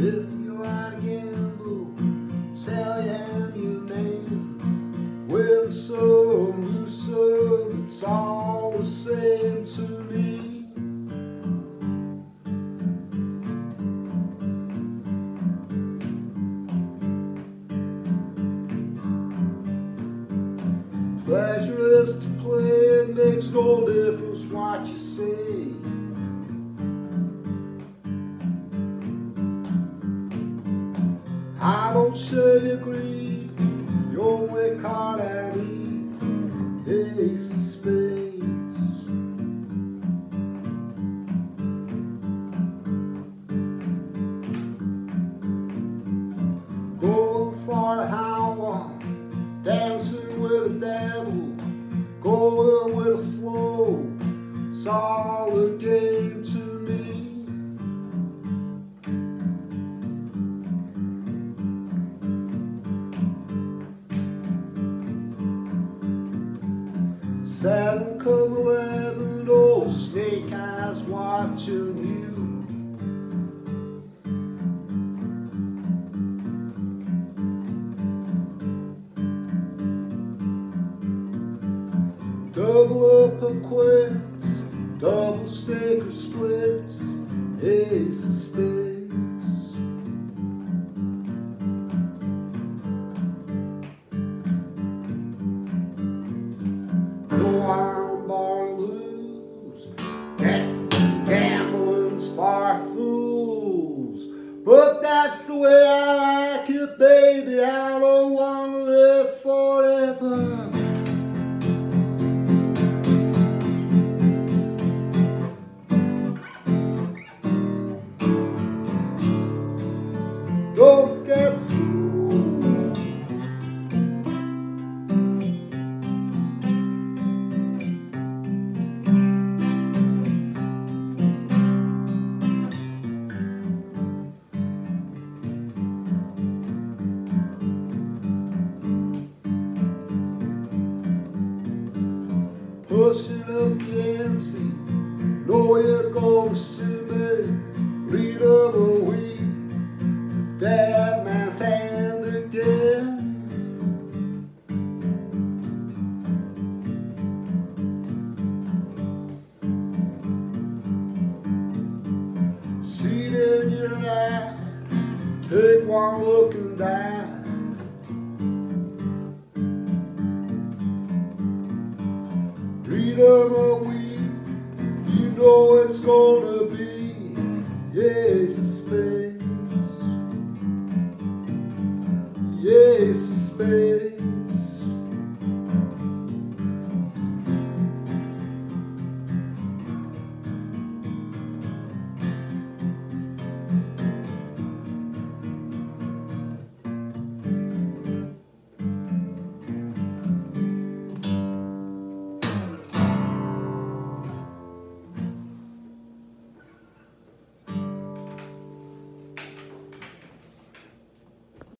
If you are to gamble, tell him you man. Win some, lose some, it's all the same to me. Pleasure is to play, it makes no difference what you say. I don't share your greed, the only card I need is a spades. Going for the hour, dancing with the devil, going with the flow. All game Seven come eleven, old snake eyes watching you. Double up and quits, double or splits, ace of Iron bar lose, Ga- gambling's for fools. But that's the way I like it, baby. I don't want to live forever. Don't forget Pushing up against it, know you're gonna see me. Lead of a week, dead man's hand again. See it in your eye, take one look and die. freedom of we, you know it's gonna be, yes, space, yes.